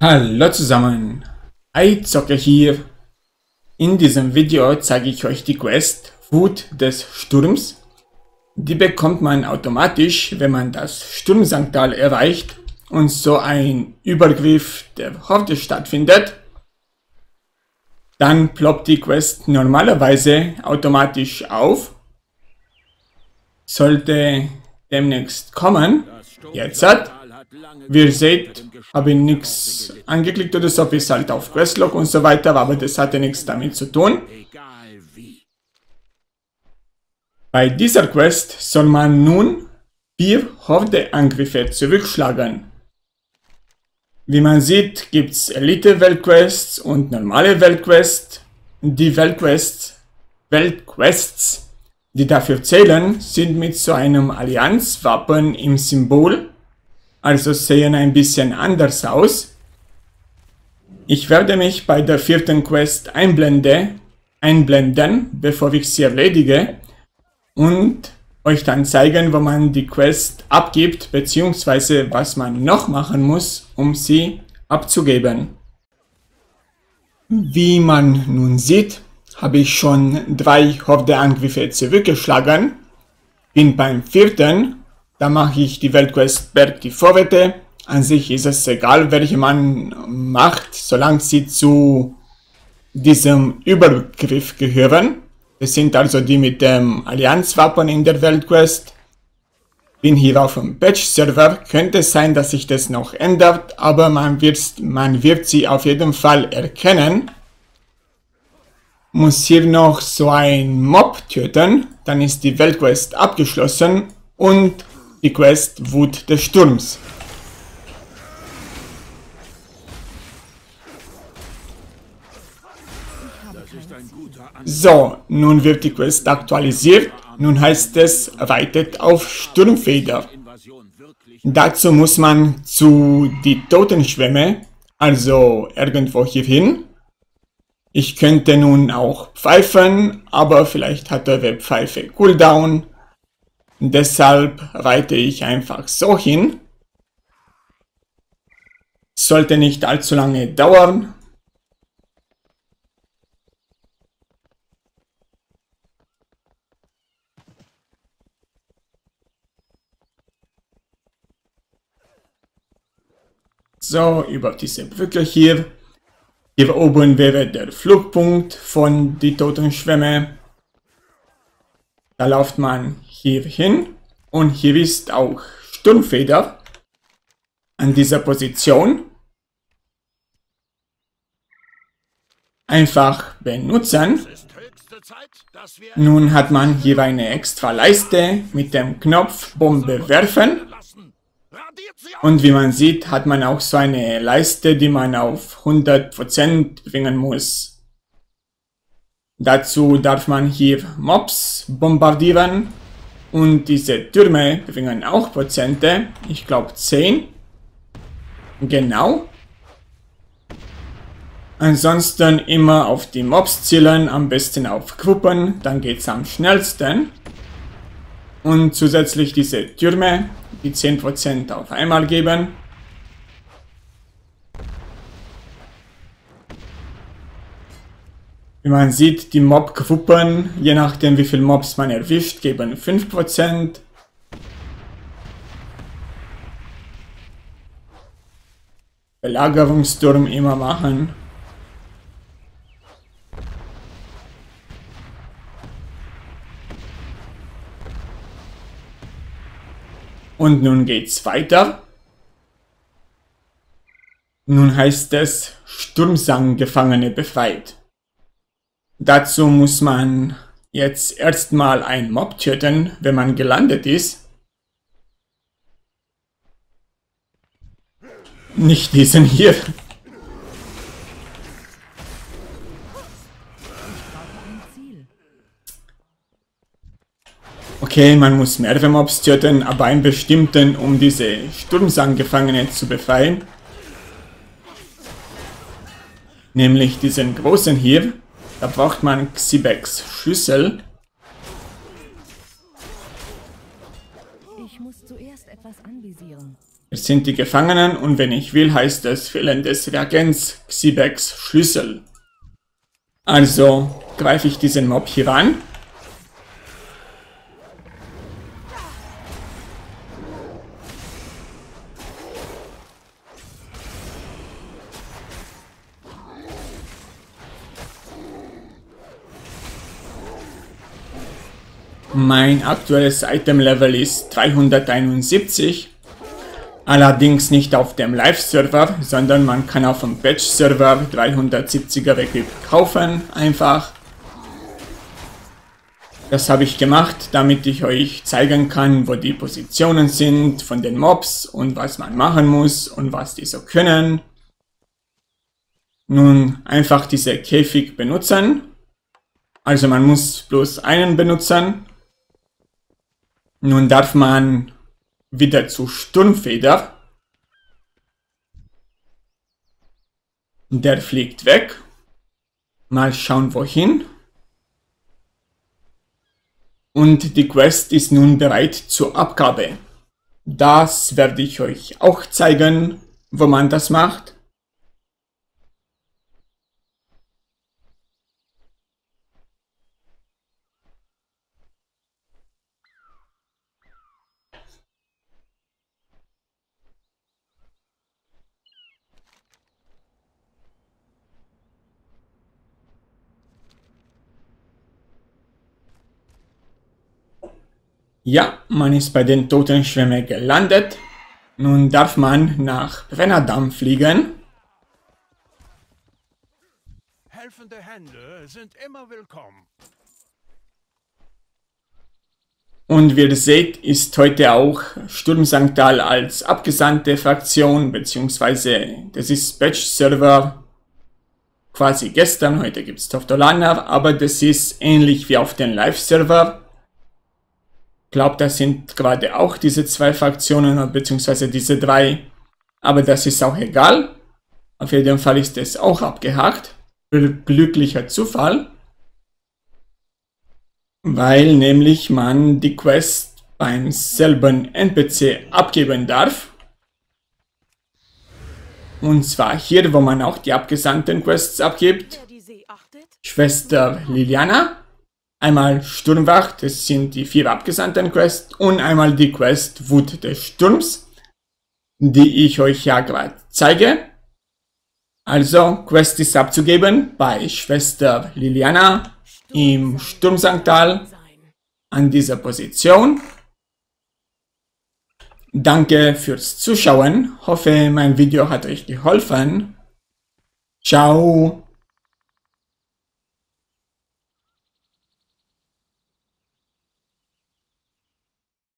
Hallo zusammen, iZocker hier. In diesem Video zeige ich euch die Quest Wut des Sturms. Die bekommt man automatisch, wenn man das Sturmsanktal erreicht und so ein Übergriff der Horde stattfindet. Dann ploppt die Quest normalerweise automatisch auf. Sollte demnächst kommen. Jetzt hat wie ihr seht, habe ich nichts angeklickt oder so, bis halt auf Questlog und so weiter, aber das hatte nichts damit zu tun. Bei dieser Quest soll man nun vier Horde-Angriffe zurückschlagen. Wie man sieht, gibt es Elite-Weltquests und normale Weltquests. Die Weltquests, Weltquests, die dafür zählen, sind mit so einem Allianzwappen im Symbol also sehen ein bisschen anders aus. Ich werde mich bei der vierten Quest einblende, einblenden, bevor ich sie erledige und euch dann zeigen, wo man die Quest abgibt, beziehungsweise was man noch machen muss, um sie abzugeben. Wie man nun sieht, habe ich schon drei Horde-Angriffe zurückgeschlagen, bin beim vierten da mache ich die Weltquest Berg die Vorwette. An sich ist es egal, welche man macht, solange sie zu diesem Übergriff gehören. Das sind also die mit dem Allianzwappen in der Weltquest. Bin hier auf dem Patch-Server. Könnte sein, dass sich das noch ändert, aber man wird, man wird sie auf jeden Fall erkennen. Muss hier noch so ein Mob töten, dann ist die Weltquest abgeschlossen und die Quest Wut des Sturms. So, nun wird die Quest aktualisiert. Nun heißt es, reitet auf Sturmfeder. Dazu muss man zu die Totenschwämme, also irgendwo hier hin. Ich könnte nun auch pfeifen, aber vielleicht hat eure Pfeife Cooldown Deshalb reite ich einfach so hin. Sollte nicht allzu lange dauern. So, über diese Brücke hier. Hier oben wäre der Flugpunkt von die Totenschwämme. Da läuft man hier hin und hier ist auch Sturmfeder an dieser Position. Einfach benutzen. Nun hat man hier eine extra Leiste mit dem Knopf Bombe werfen. Und wie man sieht, hat man auch so eine Leiste, die man auf 100% bringen muss. Dazu darf man hier Mobs bombardieren und diese Türme bringen auch Prozente. Ich glaube 10. Genau. Ansonsten immer auf die Mobs zielen, am besten auf Gruppen, dann geht's am schnellsten. Und zusätzlich diese Türme, die 10% auf einmal geben. Wie man sieht, die Mob-Gruppen, je nachdem wie viel Mobs man erwischt, geben 5%. Belagerungssturm immer machen. Und nun geht's weiter. Nun heißt es Sturmsang-Gefangene befreit. Dazu muss man jetzt erstmal einen Mob töten, wenn man gelandet ist. Nicht diesen hier. Okay, man muss mehrere Mobs töten, aber einen bestimmten, um diese Sturmsang-Gefangene zu befreien. Nämlich diesen großen hier. Da braucht man Xibex Schüssel. Ich muss zuerst etwas anvisieren. Es sind die Gefangenen und wenn ich will, heißt es fehlendes Reagenz Xibex Schlüssel. Also greife ich diesen Mob hier an. Mein aktuelles Item-Level ist 371. Allerdings nicht auf dem Live-Server, sondern man kann auf dem Patch-Server 370er Equip kaufen, einfach. Das habe ich gemacht, damit ich euch zeigen kann, wo die Positionen sind von den Mobs und was man machen muss und was die so können. Nun einfach diese Käfig benutzen. Also man muss bloß einen benutzen nun darf man wieder zu Sturmfeder. Der fliegt weg. Mal schauen wohin. Und die Quest ist nun bereit zur Abgabe. Das werde ich euch auch zeigen, wo man das macht. Ja, man ist bei den Totenschwämme gelandet. Nun darf man nach Brennerdam fliegen. Helfende Hände sind immer willkommen. Und wie ihr seht, ist heute auch Sturmsanktal als abgesandte Fraktion, beziehungsweise das ist Batch-Server quasi gestern, heute gibt es Toftolaner, aber das ist ähnlich wie auf den Live-Server glaube, das sind gerade auch diese zwei Fraktionen, beziehungsweise diese drei. Aber das ist auch egal. Auf jeden Fall ist es auch abgehakt. Glücklicher Zufall. Weil nämlich man die Quest beim selben NPC abgeben darf. Und zwar hier, wo man auch die abgesandten Quests abgibt. Schwester Liliana. Einmal Sturmwacht, das sind die vier abgesandten Quests, und einmal die Quest Wut des Sturms, die ich euch ja gerade zeige. Also, Quest ist abzugeben bei Schwester Liliana im Sturmsanktal an dieser Position. Danke fürs Zuschauen. Hoffe, mein Video hat euch geholfen. Ciao.